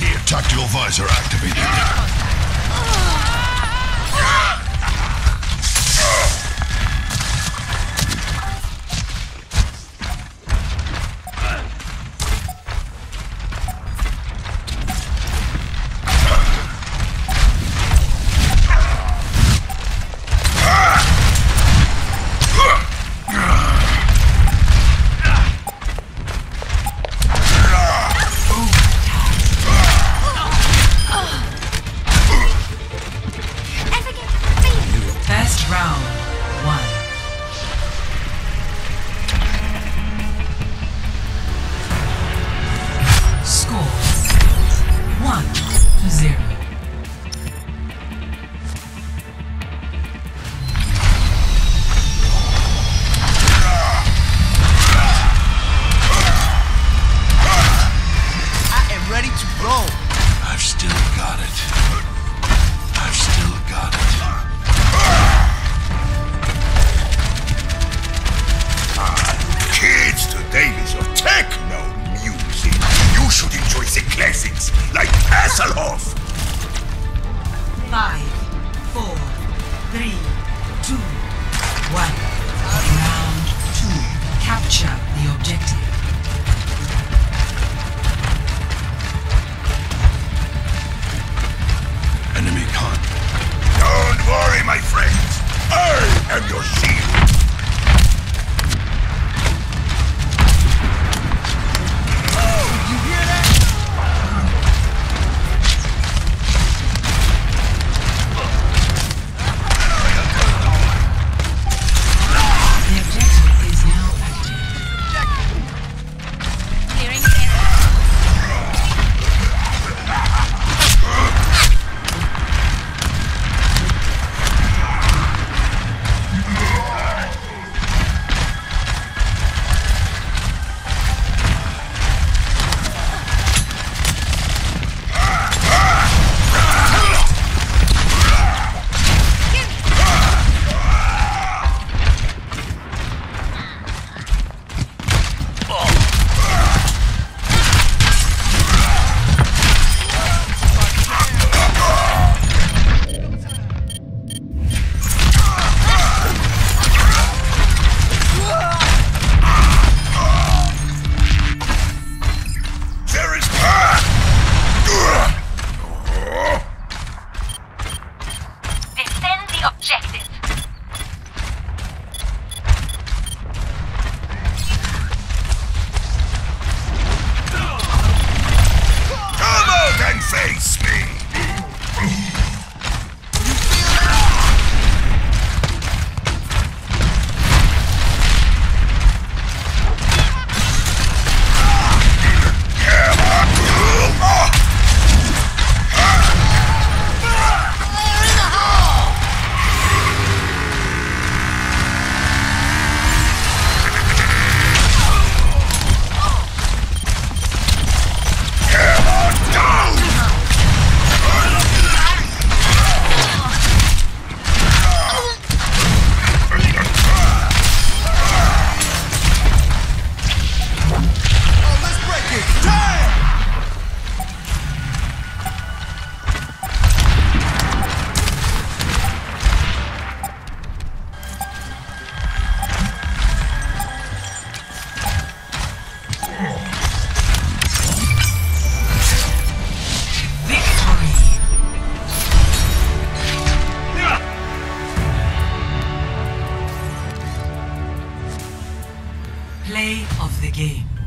Tactical visor activated. Capture the objective. Enemy caught. Don't worry, my friends. I am your shield. play of the game.